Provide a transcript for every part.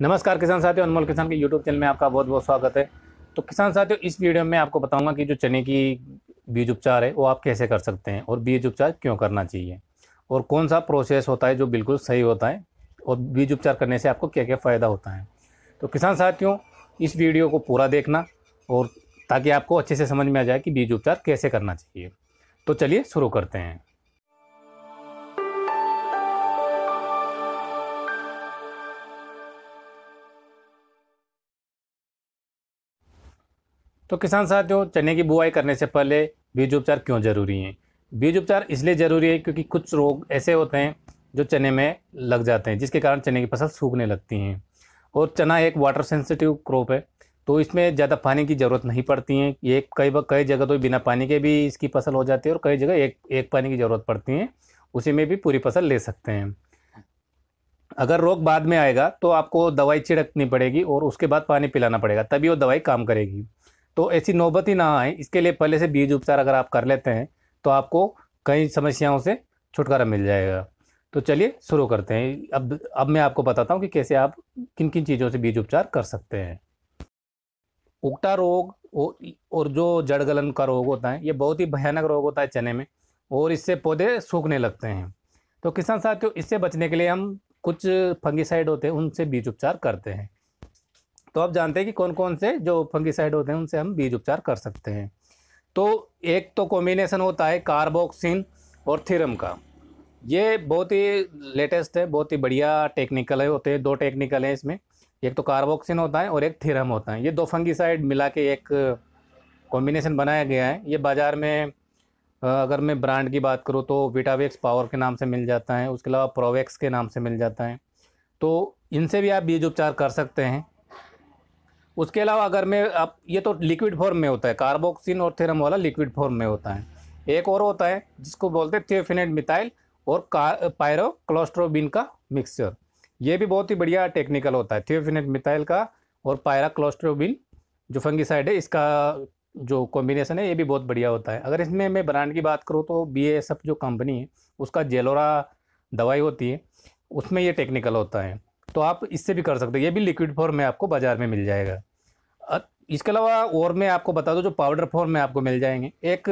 नमस्कार किसान साथियों, अनमोल किसान के यूट्यूब चैनल में आपका बहुत बहुत स्वागत है। तो किसान साथियों, इस वीडियो में आपको बताऊँगा कि जो चने की बीज उपचार है, वो आप कैसे कर सकते हैं और बीज उपचार क्यों करना चाहिए और कौन सा प्रोसेस होता है जो बिल्कुल सही होता है और बीज उपचार करने से आपको क्या क्या फ़ायदा होता है। तो किसान साथियों, इस वीडियो को पूरा देखना और ताकि आपको अच्छे से समझ में आ जाए कि बीज उपचार कैसे करना चाहिए। तो चलिए शुरू करते हैं। तो किसान साथियों, चने की बुआई करने से पहले बीज उपचार क्यों ज़रूरी है? बीज उपचार इसलिए ज़रूरी है क्योंकि कुछ रोग ऐसे होते हैं जो चने में लग जाते हैं, जिसके कारण चने की फ़सल सूखने लगती हैं। और चना एक वाटर सेंसिटिव क्रॉप है तो इसमें ज़्यादा पानी की ज़रूरत नहीं पड़ती है। ये कई कई जगह तो बिना पानी के भी इसकी फ़सल हो जाती है और कई जगह एक एक पानी की ज़रूरत पड़ती है, उसी में भी पूरी फ़सल ले सकते हैं। अगर रोग बाद में आएगा तो आपको दवाई छिड़कनी पड़ेगी और उसके बाद पानी पिलाना पड़ेगा, तभी वो दवाई काम करेगी। तो ऐसी नौबत ही ना आए। इसके लिए पहले से बीज उपचार अगर आप कर लेते हैं तो आपको कई समस्याओं से छुटकारा मिल जाएगा। तो चलिए शुरू करते हैं। अब अब मैं आपको बताता हूँ कि कैसे आप किन किन चीज़ों से बीज उपचार कर सकते हैं। उगटा रोग और जो जड़ गलन का रोग होता है, ये बहुत ही भयानक रोग होता है चने में, और इससे पौधे सूखने लगते हैं। तो किसान साथियों, इससे बचने के लिए हम कुछ फंगिसाइड होते हैं, उनसे बीज उपचार करते हैं। तो आप जानते हैं कि कौन कौन से जो फंगिसाइड होते हैं, उनसे हम बीज उपचार कर सकते हैं। तो एक तो कॉम्बिनेशन होता है कार्बोक्सिन और थीरम का। ये बहुत ही लेटेस्ट है, बहुत ही बढ़िया टेक्निकल है, होते हैं दो टेक्निकल हैं इसमें। एक तो कार्बोक्सिन होता है और एक थीरम होता है। ये दो फंगिसाइड मिला के एक कॉम्बिनेशन बनाया गया है। ये बाज़ार में अगर मैं ब्रांड की बात करूँ तो विटावेक्स पावर के नाम से मिल जाता है, उसके अलावा प्रोवेक्स के नाम से मिल जाता है। तो इनसे भी आप बीज उपचार कर सकते हैं। उसके अलावा अगर मैं आप ये तो लिक्विड फॉर्म में होता है कार्बोक्सिन और थेरम वाला लिक्विड फॉर्म में होता है। एक और होता है, जिसको बोलते हैं थियोफिनेट मिथाइल और पायरो क्लोस्ट्रोबिन का मिक्सचर ये भी बहुत ही बढ़िया टेक्निकल होता है थियोफिनेट मिथाइल का और पायरा क्लोस्ट्रोबिन जो फंगिसाइड है, इसका जो कॉम्बिनेशन है, ये भी बहुत बढ़िया होता है। अगर इसमें मैं ब्रांड की बात करूँ तो बी जो कंपनी है, उसका जेलोरा दवाई होती है, उसमें ये टेक्निकल होता है। तो आप इससे भी कर सकते हैं, ये भी लिक्विड फॉर्म में आपको बाज़ार में मिल जाएगा। इसके अलावा और मैं आपको बता दूँ, जो पाउडर फॉर्म में आपको मिल जाएँगे। एक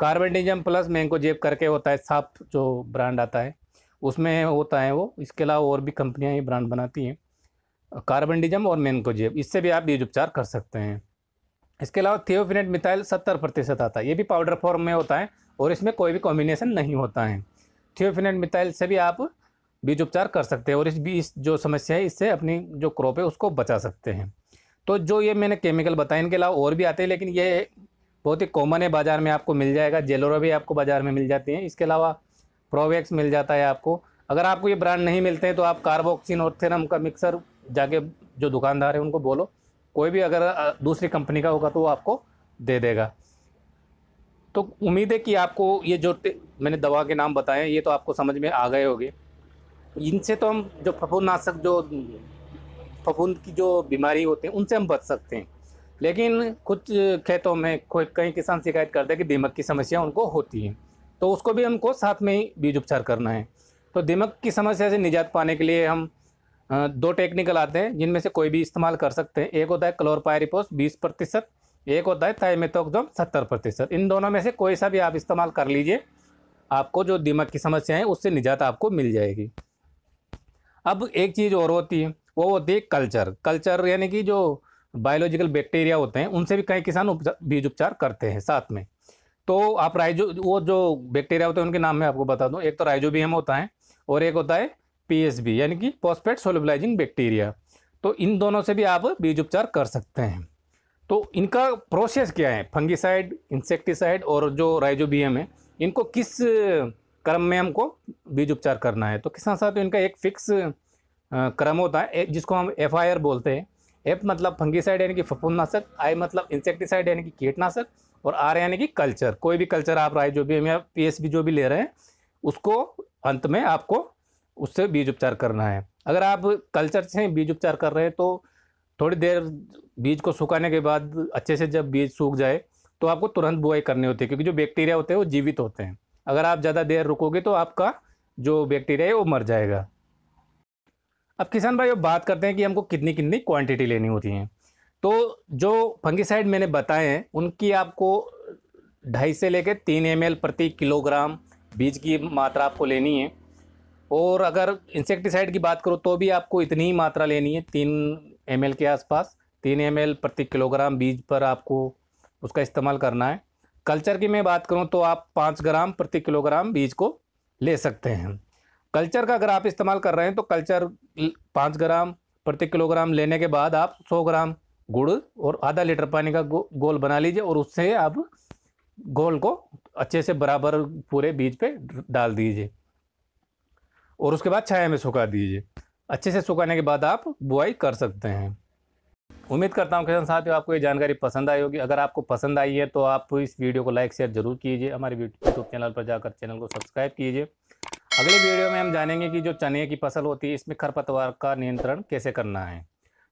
कार्बेंडिजम प्लस मैंगो जेब करके होता है साफ़ जो ब्रांड आता है, उसमें होता है वो। इसके अलावा और भी कंपनियाँ ये ब्रांड बनाती हैं कार्बेंडिजम और मैंगो जेब इससे भी आप बीज उपचार कर सकते हैं। इसके अलावा थियोफिनेट मिथाइल सत्तर प्रतिशत आता है। ये भी पाउडर फॉर्म में होता है और इसमें कोई भी कॉम्बिनेशन नहीं होता है। थियोफिनेट मिथाइल से भी आप बीज उपचार कर सकते हैं और इस बीज, जो समस्या है, इससे अपनी जो क्रॉप है, उसको बचा सकते हैं। तो जो ये मैंने केमिकल बताए, इनके अलावा और भी आते हैं, लेकिन ये बहुत ही कॉमन है, बाज़ार में आपको मिल जाएगा। जेलोरा भी आपको बाज़ार में मिल जाती हैं। इसके अलावा प्रोवेक्स मिल जाता है आपको। अगर आपको ये ब्रांड नहीं मिलते हैं तो आप कार्बोक्सिन और थेरम का मिक्सर जाके जो दुकानदार है, उनको बोलो। कोई भी अगर दूसरी कंपनी का होगा तो वो आपको दे देगा। तो उम्मीद है कि आपको ये जो मैंने दवा के नाम बताए ये तो आपको समझ में आ गए होंगे। इनसे तो हम जो फफूंदनाशक जो फफूंद की जो बीमारी होती है, उनसे हम बच सकते हैं। लेकिन कुछ खेतों में कोई कई किसान शिकायत करते हैं कि दीमक की समस्या उनको होती है तो उसको भी हमको साथ में ही बीज उपचार करना है। तो दीमक की समस्या से निजात पाने के लिए हम दो टेक्निकल आते हैं, जिनमें से कोई भी इस्तेमाल कर सकते हैं। एक होता है क्लोरपायरिपोस, बीस प्रतिशत। एक होता है थाइमेथोक्सम सत्तर प्रतिशत। इन दोनों में से कोई सा भी आप इस्तेमाल कर लीजिए, आपको जो दीमक की समस्या है, उससे निजात आपको मिल जाएगी। अब एक चीज़ और होती है वो होती है कल्चर कल्चर यानी कि जो बायोलॉजिकल बैक्टीरिया होते हैं, उनसे भी कई किसान बीज उपचार करते हैं साथ में। तो आप राइजो, वो जो बैक्टीरिया होते हैं, उनके नाम मैं आपको बता दूँ। एक तो राइजोबियम होता है और एक होता है पीएसबी यानी कि पॉस्पेट सोलिबलाइजिंग बैक्टीरिया। तो इन दोनों से भी आप बीज उपचार कर सकते हैं। तो इनका प्रोसेस क्या है? फंगिसाइड, इंसेक्टिसाइड और जो राइजोबियम है, इनको किस क्रम में हमको बीज उपचार करना है? तो किसान साथ इनका एक फिक्स क्रम होता है जिसको हम एफआईआर बोलते हैं। एफ़ मतलब फंगीसाइड यानी कि फफूंदनाशक, आई मतलब इंसेक्टिसाइड यानी कि कीटनाशक, और आर यानी कि कल्चर। कोई भी कल्चर आप राय, जो भी हम या पी जो भी ले रहे हैं, उसको अंत में आपको उससे बीज उपचार करना है। अगर आप कल्चर से बीज उपचार कर रहे हैं तो थोड़ी देर बीज को सुखाने के बाद अच्छे से जब बीज सूख जाए तो आपको तुरंत बुआई करनी होती है, क्योंकि जो बैक्टीरिया होते हैं, वो जीवित होते हैं। अगर आप ज़्यादा देर रुकोगे तो आपका जो बैक्टीरिया है, वो मर जाएगा। अब किसान भाई अब बात करते हैं कि हमको कितनी कितनी क्वांटिटी लेनी होती है। तो जो फंगिसाइड मैंने बताए हैं, उनकी आपको ढाई से लेकर तीन एमएल प्रति किलोग्राम बीज की मात्रा आपको लेनी है। और अगर इंसेक्टिसाइड की बात करो तो भी आपको इतनी ही मात्रा लेनी है, तीन एमएल के आसपास। तीन एमएल प्रति किलोग्राम बीज पर आपको उसका इस्तेमाल करना है। कल्चर की मैं बात करूँ तो आप पाँच ग्राम प्रति किलोग्राम बीज को ले सकते हैं। कल्चर का अगर आप इस्तेमाल कर रहे हैं तो कल्चर पाँच ग्राम प्रति किलोग्राम लेने के बाद आप सौ ग्राम गुड़ और आधा लीटर पानी का गो, गोल बना लीजिए और उससे आप गोल को अच्छे से बराबर पूरे बीज पे डाल दीजिए। और उसके बाद छाया में सुखा दीजिए। अच्छे से सुखाने के बाद आप बुआई कर सकते हैं। उम्मीद करता हूँ किसान साथियों आपको ये जानकारी पसंद आई होगी। अगर आपको पसंद आई है तो आप इस वीडियो को लाइक शेयर ज़रूर कीजिए। हमारे यूट्यूब चैनल पर जाकर चैनल को सब्सक्राइब कीजिए। अगले वीडियो में हम जानेंगे कि जो चने की फ़सल होती है, इसमें खरपतवार का नियंत्रण कैसे करना है।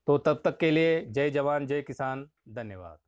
तो तब तक के लिए जय जवान, जय किसान, धन्यवाद।